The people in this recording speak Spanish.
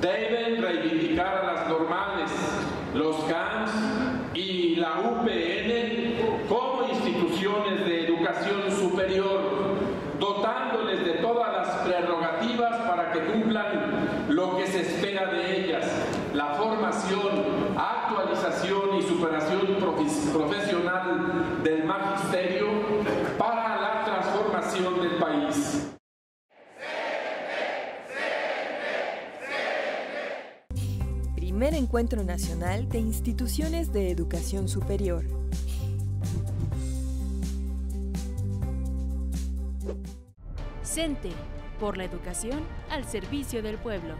Deben reivindicar a las normales, los CAMS y la UPN como instituciones de educación superior, dotándoles de todas las prerrogativas para que cumplan lo que se espera de ellas, la formación, actualización y superación profesional del magisterio para la transformación del país. Primer Encuentro Nacional de Instituciones de Educación Superior. CENTE, por la educación al servicio del pueblo.